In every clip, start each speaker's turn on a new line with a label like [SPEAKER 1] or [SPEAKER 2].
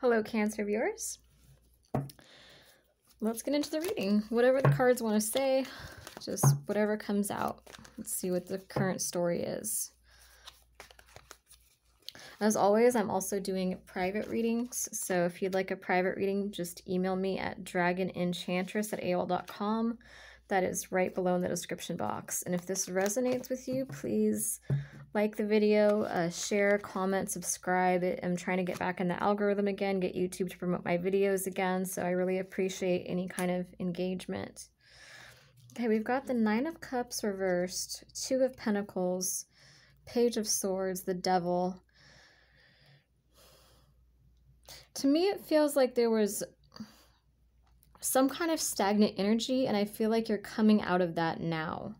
[SPEAKER 1] Hello, Cancer viewers. Let's get into the reading. Whatever the cards want to say, just whatever comes out. Let's see what the current story is. As always, I'm also doing private readings. So if you'd like a private reading, just email me at dragonenchantress at AOL.com. That is right below in the description box. And if this resonates with you, please like the video, uh, share, comment, subscribe. I'm trying to get back in the algorithm again, get YouTube to promote my videos again. So I really appreciate any kind of engagement. Okay, we've got the Nine of Cups reversed, Two of Pentacles, Page of Swords, the Devil, to me it feels like there was some kind of stagnant energy and i feel like you're coming out of that now.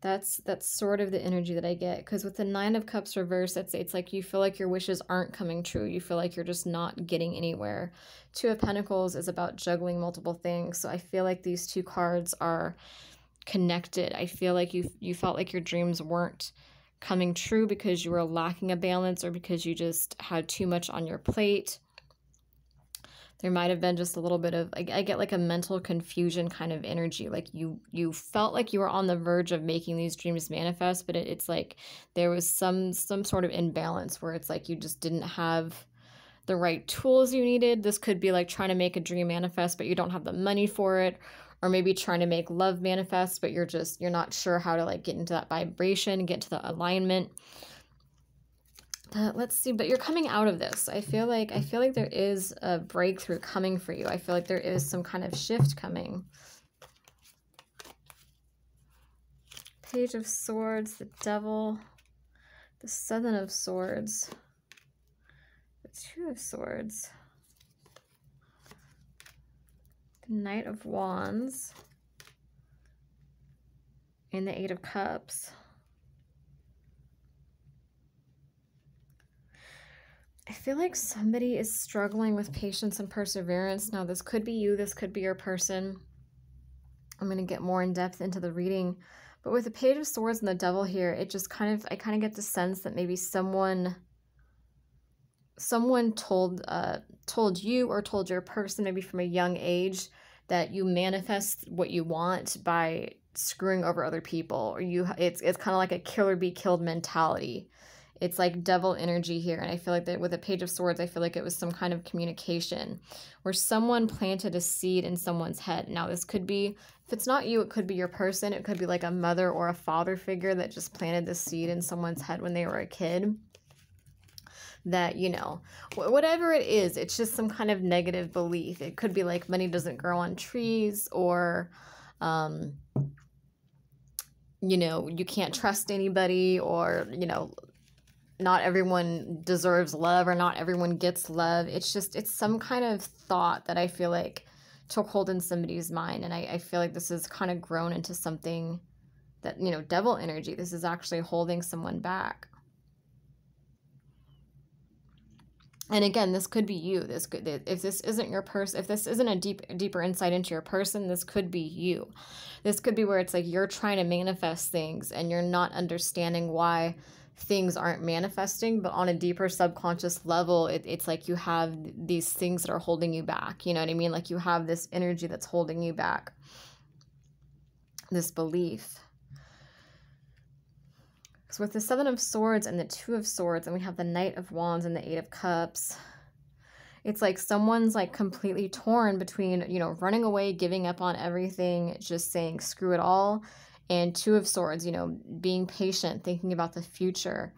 [SPEAKER 1] That's that's sort of the energy that i get because with the nine of cups reverse it's it's like you feel like your wishes aren't coming true. You feel like you're just not getting anywhere. Two of pentacles is about juggling multiple things so i feel like these two cards are connected. I feel like you you felt like your dreams weren't coming true because you were lacking a balance or because you just had too much on your plate there might have been just a little bit of I, I, get like a mental confusion kind of energy like you you felt like you were on the verge of making these dreams manifest but it, it's like there was some some sort of imbalance where it's like you just didn't have the right tools you needed. This could be like trying to make a dream manifest but you don't have the money for it or maybe trying to make love manifest but you're just you're not sure how to like get into that vibration get to the alignment uh, let's see but you're coming out of this. I feel like i feel like there is a breakthrough coming for you. I feel like there is some kind of shift coming. Page of swords the devil the seven of swords the two of swords the knight of wands and the eight of cups I feel like somebody is struggling with patience and perseverance. Now, this could be you, this could be your person. I'm going to get more in depth into the reading. But with the Page of Swords and the Devil here, it just kind of, I kind of get the sense that maybe someone, someone told, uh, told you or told your person, maybe from a young age, that you manifest what you want by screwing over other people. Or you, it's, it's kind of like a killer be killed mentality it's like devil energy here and i feel like that with a page of swords i feel like it was some kind of communication where someone planted a seed in someone's head. Now this could be if it's not you it could be your person. It could be like a mother or a father figure that just planted the seed in someone's head when they were a kid that you know whatever it is it's just some kind of negative belief. It could be like money doesn't grow on trees or um you know you can't trust anybody or you know not everyone deserves love or not everyone gets love. It's just, it's some kind of thought that I feel like took hold in somebody's mind. And I, I feel like this has kind of grown into something that, you know, devil energy. This is actually holding someone back. and again this could be you this could if this isn't your person if this isn't a deep deeper insight into your person this could be you this could be where it's like you're trying to manifest things and you're not understanding why things aren't manifesting, but on a deeper subconscious level, it, it's like you have these things that are holding you back. You know what I mean? Like you have this energy that's holding you back, this belief. So with the Seven of Swords and the Two of Swords, and we have the Knight of Wands and the Eight of Cups, it's like someone's like completely torn between, you know, running away, giving up on everything, just saying screw it all, and two of swords you know being patient thinking about the future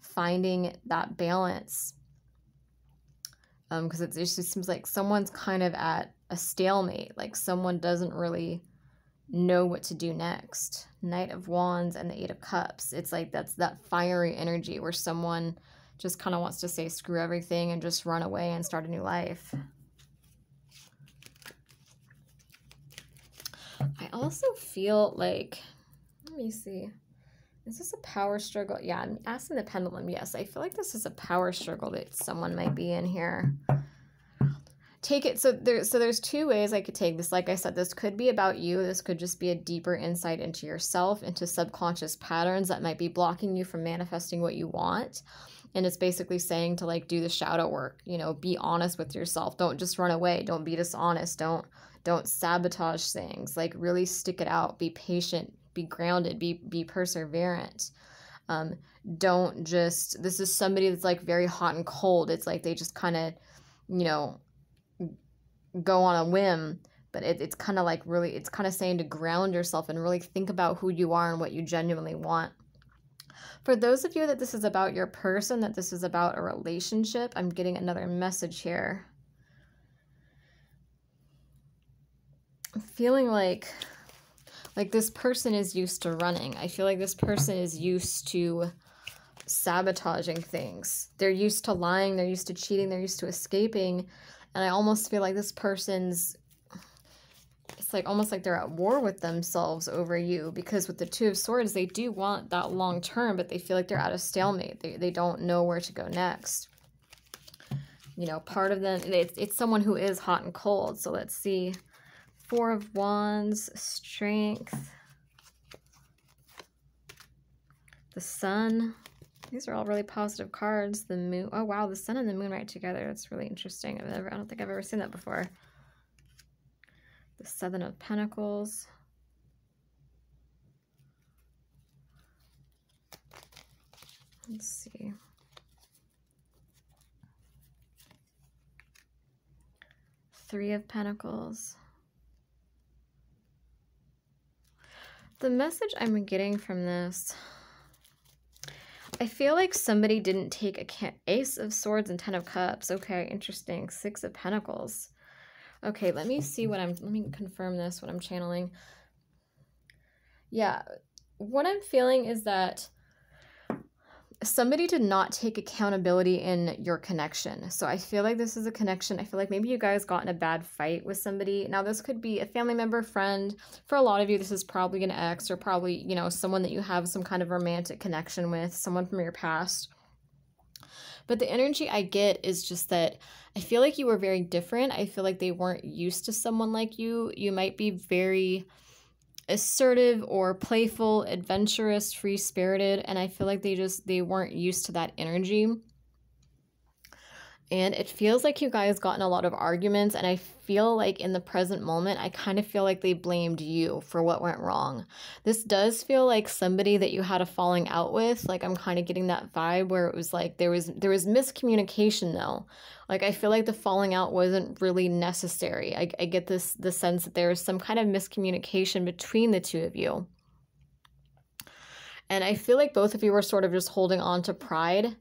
[SPEAKER 1] finding that balance. Because um, it just seems like someone's kind of at a stalemate like someone doesn't really know what to do next. Knight of wands and the eight of cups. It's like that's that fiery energy where someone just kind of wants to say screw everything and just run away and start a new life. I also feel like let me see. Is this a power struggle? Yeah, I'm asking the pendulum. Yes, I feel like this is a power struggle that someone might be in here. Take it so there so there's two ways I could take this. Like I said, this could be about you. This could just be a deeper insight into yourself, into subconscious patterns that might be blocking you from manifesting what you want. and it's basically saying to like do the shadow work you know be honest with yourself don't just run away don't be dishonest don't don't sabotage things like really stick it out be patient be grounded be be perseverant. Um, don't just this is somebody that's like very hot and cold. It's like they just kind of you know go on a whim but it, it's kind of like really it's kind of saying to ground yourself and really think about who you are and what you genuinely want. For those of you that this is about your person that this is about a relationship i'm getting another message here. I'm feeling like like this person is used to running. I feel like this person is used to sabotaging things. They're used to lying, they're used to cheating, they're used to escaping. And I almost feel like this person's it's like almost like they're at war with themselves over you. Because with the two of swords they do want that long term but they feel like they're at a stalemate. They, they don't know where to go next. You know part of them it's, it's someone who is hot and cold. So let's see Four of Wands, Strength, the Sun. These are all really positive cards. The Moon. Oh, wow, the Sun and the Moon right together. That's really interesting. I've never, I don't think I've ever seen that before. The Seven of Pentacles. Let's see. Three of Pentacles. The message I'm getting from this, I feel like somebody didn't take a ace of swords and ten of cups. Okay, interesting. Six of pentacles. Okay, let me see what I'm, let me confirm this, what I'm channeling. Yeah, what I'm feeling is that somebody did not take accountability in your connection. So I feel like this is a connection. I feel like maybe you guys got in a bad fight with somebody. Now this could be a family member, friend. For a lot of you, this is probably an ex or probably, you know, someone that you have some kind of romantic connection with, someone from your past. But the energy I get is just that I feel like you were very different. I feel like they weren't used to someone like you. You might be very assertive or playful, adventurous, free spirited, and I feel like they just they weren't used to that energy. And it feels like you guys got in a lot of arguments, and I feel like in the present moment, I kind of feel like they blamed you for what went wrong. This does feel like somebody that you had a falling out with. Like I'm kind of getting that vibe where it was like there was there was miscommunication though. Like I feel like the falling out wasn't really necessary. I, I get this the sense that there was some kind of miscommunication between the two of you. And I feel like both of you were sort of just holding on to pride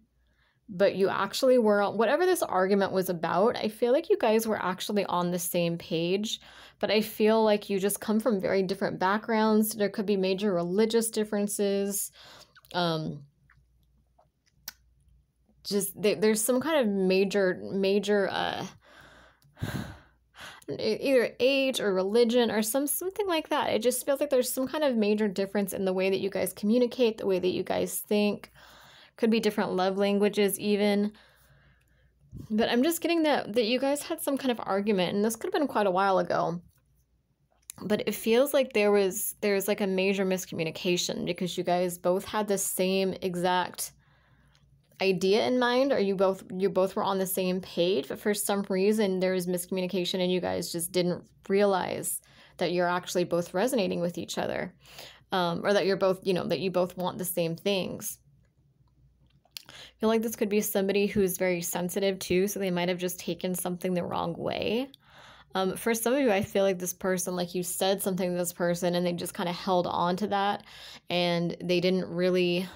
[SPEAKER 1] but you actually were whatever this argument was about i feel like you guys were actually on the same page but i feel like you just come from very different backgrounds. There could be major religious differences um just there's some kind of major major uh either age or religion or some something like that. It just feels like there's some kind of major difference in the way that you guys communicate the way that you guys think could be different love languages even. But i'm just getting that that you guys had some kind of argument and this could have been quite a while ago. But it feels like there was there's like a major miscommunication because you guys both had the same exact idea in mind or you both you both were on the same page but for some reason there was miscommunication and you guys just didn't realize that you're actually both resonating with each other um, or that you're both you know that you both want the same things feel like this could be somebody who's very sensitive too, so they might have just taken something the wrong way. Um, for some of you, I feel like this person, like you said something to this person and they just kind of held on to that and they didn't really,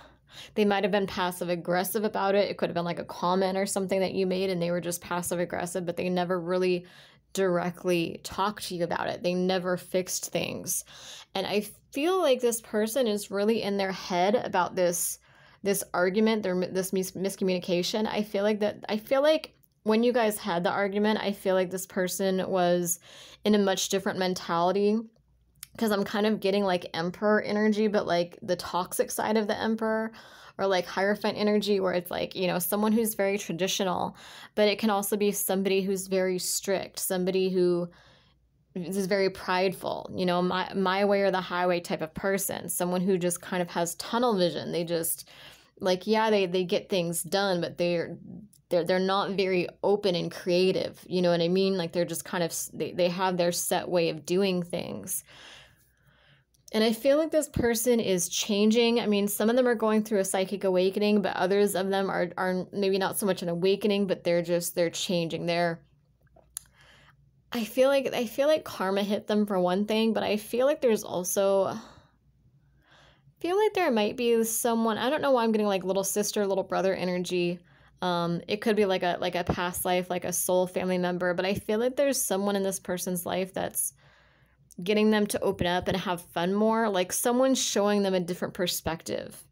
[SPEAKER 1] they might have been passive aggressive about it. It could have been like a comment or something that you made and they were just passive aggressive, but they never really directly talked to you about it. They never fixed things. And I feel like this person is really in their head about this this argument, there this mis- miscommunication. I feel like that. I feel like when you guys had the argument, I feel like this person was in a much different mentality because I'm kind of getting like emperor energy, but like the toxic side of the emperor or like hierophant energy where it's like, you know, someone who's very traditional, but it can also be somebody who's very strict, somebody who is very prideful, you know, my my way or the highway type of person, someone who just kind of has tunnel vision. They just like yeah they they get things done but they're they're they're not very open and creative you know what i mean? Like they're just kind of they, they have their set way of doing things. And i feel like this person is changing. I mean some of them are going through a psychic awakening but others of them are are maybe not so much an awakening but they're just they're changing. They're i feel like i feel like karma hit them for one thing but i feel like there's also feel like there might be someone i don't know why i'm getting like little sister little brother energy um, it could be like a like a past life, like a soul family member, but I feel like there's someone in this person's life that's getting them to open up and have fun more, like someone showing them a different perspective.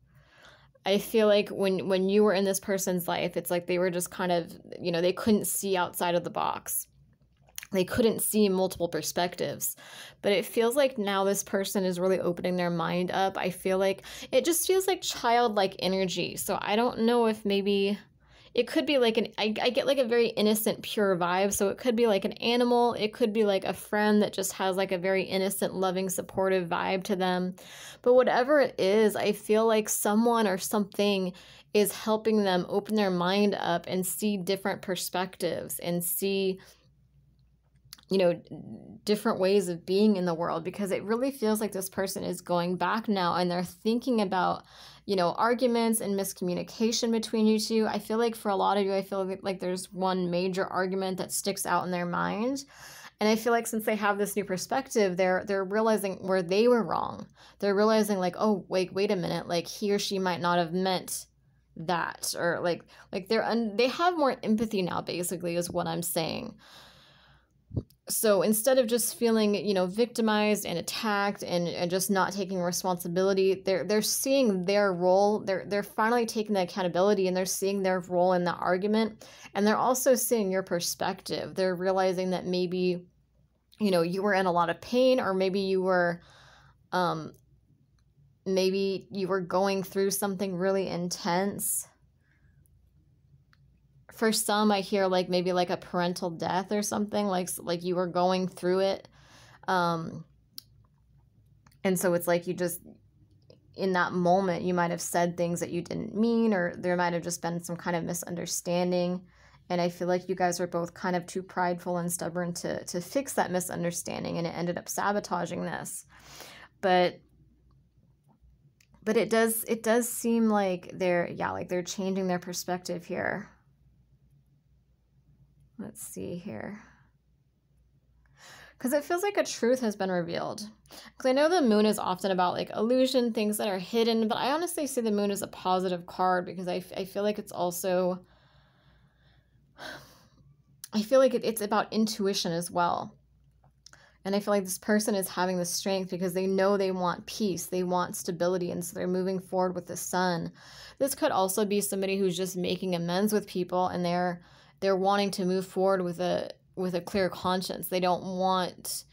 [SPEAKER 1] I feel like when when you were in this person's life, it's like they were just kind of, you know, they couldn't see outside of the box. They couldn't see multiple perspectives. But it feels like now this person is really opening their mind up. I feel like it just feels like childlike energy. So I don't know if maybe it could be like an I, I get like a very innocent pure vibe so it could be like an animal it could be like a friend that just has like a very innocent loving supportive vibe to them but whatever it is i feel like someone or something is helping them open their mind up and see different perspectives and see you know different ways of being in the world because it really feels like this person is going back now and they're thinking about you know, arguments and miscommunication between you two. I feel like for a lot of you, I feel like there's one major argument that sticks out in their mind. And I feel like since they have this new perspective, they're they're realizing where they were wrong. They're realizing like, oh, wait, wait a minute, like he or she might not have meant that or like like they're un- they have more empathy now basically is what I'm saying so instead of just feeling you know victimized and attacked and, and just not taking responsibility they're they're seeing their role they're they're finally taking the accountability and they're seeing their role in the argument. And they're also seeing your perspective. They're realizing that maybe you know you were in a lot of pain or maybe you were um maybe you were going through something really intense for some i hear like maybe like a parental death or something like like you were going through it. Um and so it's like you just in that moment you might have said things that you didn't mean or there might have just been some kind of misunderstanding. And i feel like you guys were both kind of too prideful and stubborn to to fix that misunderstanding and it ended up sabotaging this. But but it does it does seem like they're yeah like they're changing their perspective here Let's see here. Because it feels like a truth has been revealed. Because I know the moon is often about like illusion, things that are hidden, but I honestly see the moon as a positive card because I, I feel like it's also. I feel like it, it's about intuition as well. And I feel like this person is having the strength because they know they want peace, they want stability, and so they're moving forward with the sun. This could also be somebody who's just making amends with people and they're they're wanting to move forward with a with a clear conscience. They don't want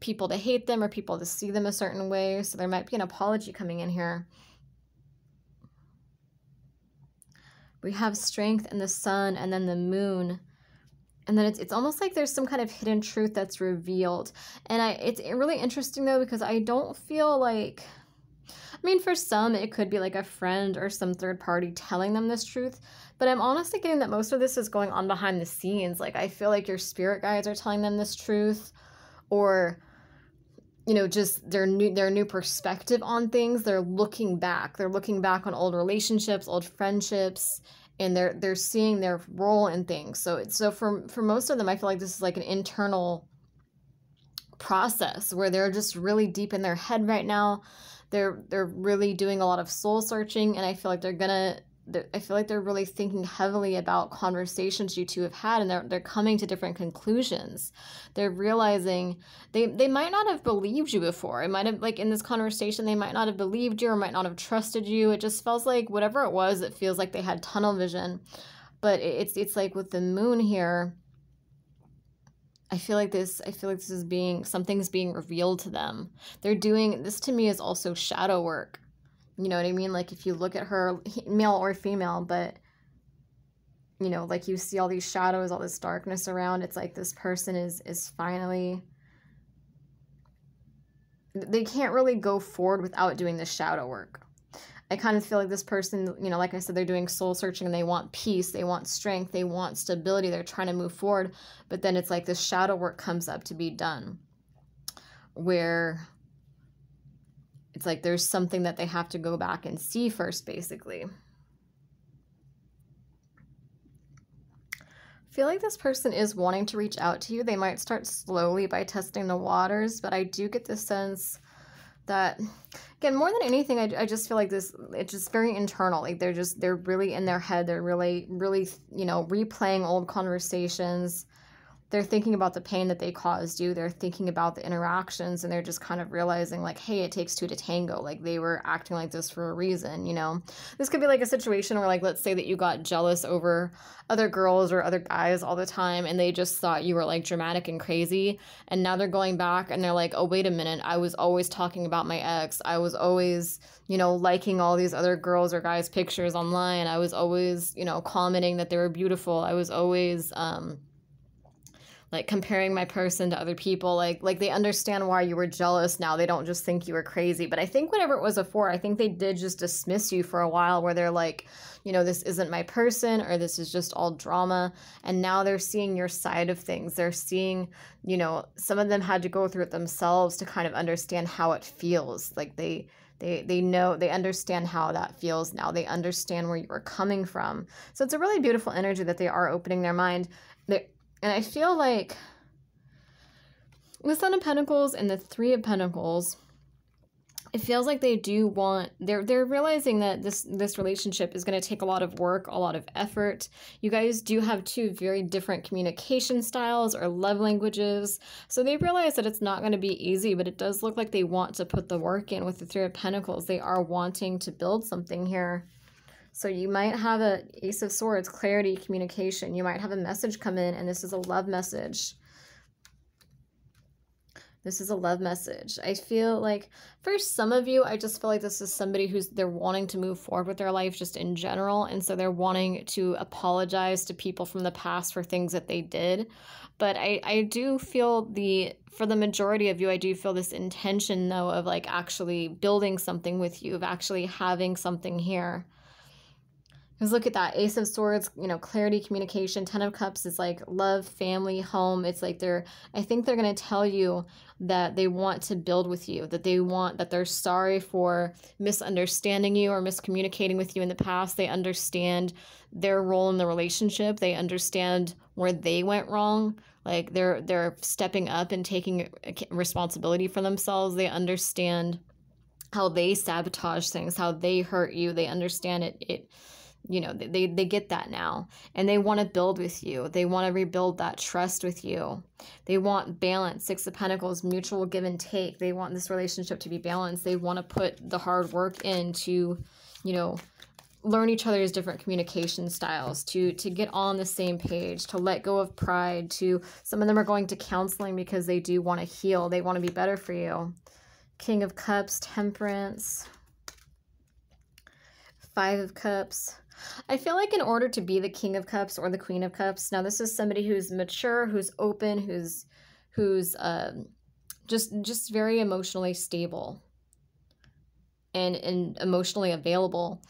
[SPEAKER 1] people to hate them or people to see them a certain way. So there might be an apology coming in here. We have strength and the sun and then the moon. And then it's, it's almost like there's some kind of hidden truth that's revealed. And I it's really interesting though because I don't feel like I mean for some it could be like a friend or some third party telling them this truth, but I'm honestly getting that most of this is going on behind the scenes. Like, I feel like your spirit guides are telling them this truth, or you know just their new their new perspective on things. They're looking back. They're looking back on old relationships old friendships and they're they're seeing their role in things. So so for for most of them i feel like this is like an internal process where they're just really deep in their head right now they're they're really doing a lot of soul searching and i feel like they're gonna I feel like they're really thinking heavily about conversations you two have had and they're, they're coming to different conclusions. They're realizing they, they might not have believed you before. It might have, like in this conversation, they might not have believed you or might not have trusted you. It just feels like whatever it was, it feels like they had tunnel vision. But it's, it's like with the moon here, I feel like this I feel like this is being something's being revealed to them. They're doing this to me is also shadow work you know what I mean? Like if you look at her, male or female, but you know, like you see all these shadows, all this darkness around. It's like this person is is finally they can't really go forward without doing the shadow work. I kind of feel like this person, you know, like I said, they're doing soul searching and they want peace, they want strength, they want stability, they're trying to move forward. But then it's like this shadow work comes up to be done where it's like there's something that they have to go back and see first, basically. feel like this person is wanting to reach out to you. They might start slowly by testing the waters, but I do get the sense that again more than anything I, I just feel like this it's just very internal. Like they're just they're really in their head. They're really really you know replaying old conversations they're thinking about the pain that they caused you they're thinking about the interactions and they're just kind of realizing like hey it takes two to tango. Like they were acting like this for a reason you know? This could be like a situation where like let's say that you got jealous over other girls or other guys all the time and they just thought you were like dramatic and crazy and now they're going back and they're like oh wait a minute i was always talking about my ex. I was always you know liking all these other girls or guys pictures online. I was always you know commenting that they were beautiful. I was always um like comparing my person to other people like like they understand why you were jealous now. They don't just think you were crazy. But i think whatever it was before i think they did just dismiss you for a while where they're like you know this isn't my person or this is just all drama. And now they're seeing your side of things. They're seeing you know some of them had to go through it themselves to kind of understand how it feels. Like they they they know they understand how that feels now. They understand where you are coming from. So it's a really beautiful energy that they are opening their mind. They and I feel like the Seven of Pentacles and the Three of Pentacles, it feels like they do want they're they're realizing that this this relationship is going to take a lot of work, a lot of effort. You guys do have two very different communication styles or love languages. So they realize that it's not going to be easy, but it does look like they want to put the work in with the 3 of Pentacles. They are wanting to build something here. So you might have a Ace of Swords, clarity, communication. You might have a message come in, and this is a love message. This is a love message. I feel like for some of you, I just feel like this is somebody who's they're wanting to move forward with their life just in general. And so they're wanting to apologize to people from the past for things that they did. But I, I do feel the for the majority of you, I do feel this intention though of like actually building something with you, of actually having something here. Because look at that Ace of Swords, you know, clarity, communication. Ten of Cups is like love, family, home. It's like they're, I think they're going to tell you that they want to build with you, that they want, that they're sorry for misunderstanding you or miscommunicating with you in the past. They understand their role in the relationship. They understand where they went wrong. Like they're they're stepping up and taking responsibility for themselves. They understand how they sabotage things, how they hurt you. They understand it. It you know they, they get that now. And they want to build with you. They want to rebuild that trust with you. They want balance. Six of pentacles mutual give and take. They want this relationship to be balanced. They want to put the hard work in to you know learn each other's different communication styles to to get on the same page to let go of pride to some of them are going to counseling because they do want to heal. They want to be better for you. King of cups temperance. Five of cups I feel like in order to be the King of Cups or the Queen of Cups, now this is somebody who's mature, who's open, who's who's um, just just very emotionally stable and and emotionally available.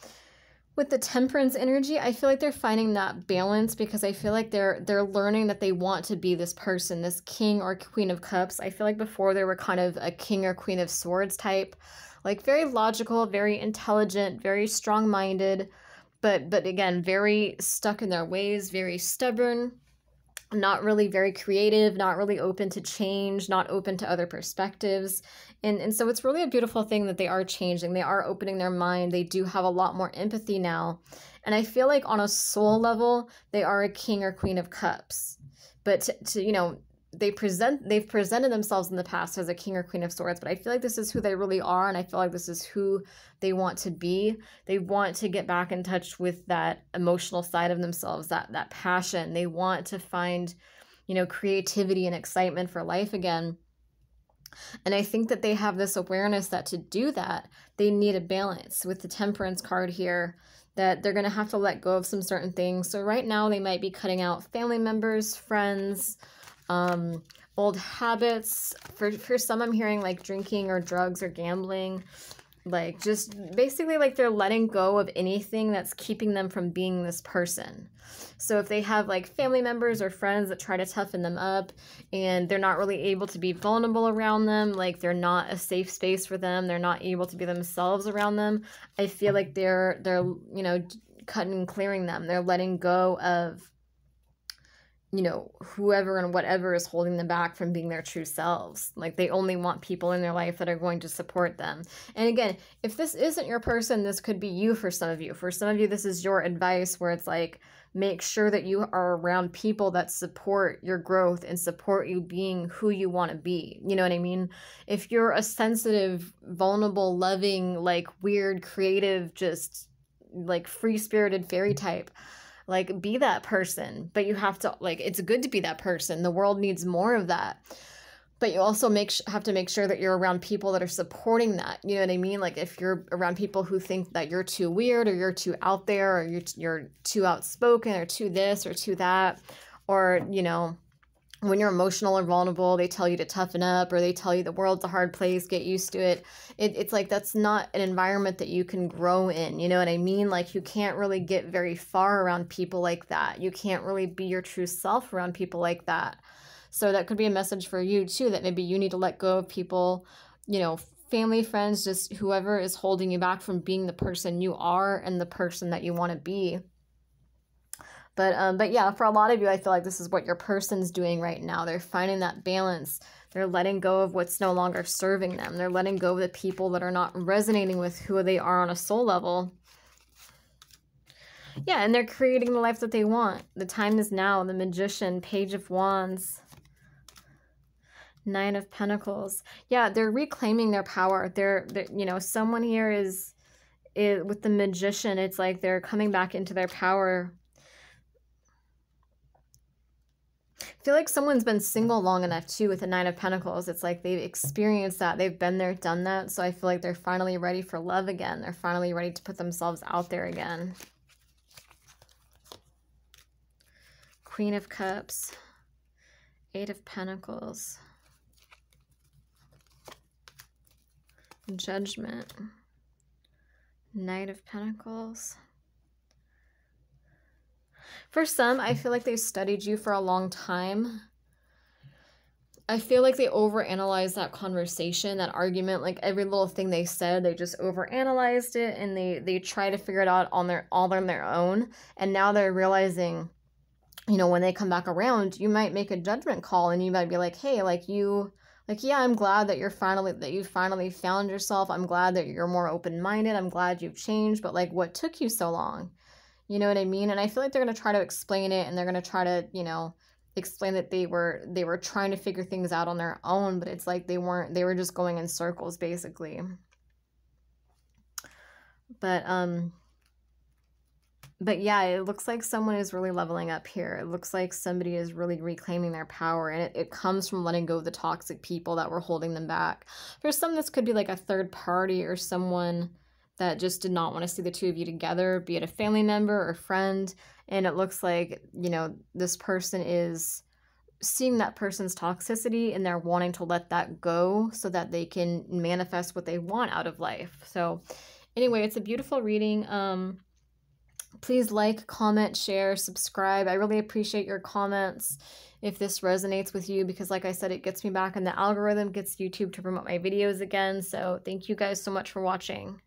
[SPEAKER 1] With the temperance energy, I feel like they're finding that balance because I feel like they're they're learning that they want to be this person, this king or queen of cups. I feel like before they were kind of a king or queen of swords type, like very logical, very intelligent, very strong-minded, but but again very stuck in their ways very stubborn not really very creative not really open to change not open to other perspectives. And and so it's really a beautiful thing that they are changing. They are opening their mind. They do have a lot more empathy now. And i feel like on a soul level they are a king or queen of cups. But to, to you know they present they've presented themselves in the past as a king or queen of swords but i feel like this is who they really are and i feel like this is who they want to be. They want to get back in touch with that emotional side of themselves that that passion. They want to find you know creativity and excitement for life again. And i think that they have this awareness that to do that they need a balance with the temperance card here that they're going to have to let go of some certain things. So right now they might be cutting out family members friends um, old habits. For, for some, I'm hearing like drinking or drugs or gambling. like just basically like they're letting go of anything that's keeping them from being this person so if they have like family members or friends that try to toughen them up and they're not really able to be vulnerable around them like they're not a safe space for them they're not able to be themselves around them i feel like they're they're you know cutting and clearing them they're letting go of you know, whoever and whatever is holding them back from being their true selves. Like they only want people in their life that are going to support them. And again, if this isn't your person, this could be you for some of you. For some of you, this is your advice where it's like, make sure that you are around people that support your growth and support you being who you want to be. You know what I mean? If you're a sensitive, vulnerable, loving, like weird, creative, just like free spirited fairy type like be that person but you have to like it's good to be that person. The world needs more of that. But you also make have to make sure that you're around people that are supporting that. You know what i mean? Like if you're around people who think that you're too weird or you're too out there or you're, you're too outspoken or too this or too that or you know when you're emotional or vulnerable, they tell you to toughen up or they tell you the world's a hard place, get used to it. it. It's like that's not an environment that you can grow in. You know what I mean? Like you can't really get very far around people like that. You can't really be your true self around people like that. So that could be a message for you too that maybe you need to let go of people, you know, family, friends, just whoever is holding you back from being the person you are and the person that you want to be. But um, but yeah, for a lot of you, I feel like this is what your person's doing right now. They're finding that balance. They're letting go of what's no longer serving them. They're letting go of the people that are not resonating with who they are on a soul level. Yeah, and they're creating the life that they want. The time is now. The Magician, Page of Wands, Nine of Pentacles. Yeah, they're reclaiming their power. They're, they're you know, someone here is, is with the Magician. It's like they're coming back into their power I feel like someone's been single long enough too with the Nine of Pentacles. It's like they've experienced that, they've been there, done that. So I feel like they're finally ready for love again. They're finally ready to put themselves out there again. Queen of Cups, Eight of Pentacles, Judgment, Knight of Pentacles. For some, I feel like they studied you for a long time. I feel like they overanalyzed that conversation, that argument, like every little thing they said, they just overanalyzed it and they they try to figure it out on their all on their own. And now they're realizing, you know, when they come back around, you might make a judgment call and you might be like, "Hey, like you like yeah, I'm glad that you're finally that you finally found yourself. I'm glad that you're more open-minded. I'm glad you've changed, but like what took you so long?" You know what I mean? And I feel like they're going to try to explain it and they're going to try to, you know, explain that they were they were trying to figure things out on their own, but it's like they weren't they were just going in circles basically. But um but yeah, it looks like someone is really leveling up here. It looks like somebody is really reclaiming their power, and it, it comes from letting go of the toxic people that were holding them back. For some, this could be like a third party or someone that just did not want to see the two of you together, be it a family member or friend. And it looks like, you know, this person is seeing that person's toxicity and they're wanting to let that go so that they can manifest what they want out of life. So, anyway, it's a beautiful reading. Um, please like, comment, share, subscribe. I really appreciate your comments if this resonates with you because like I said it gets me back in the algorithm, gets YouTube to promote my videos again. So, thank you guys so much for watching.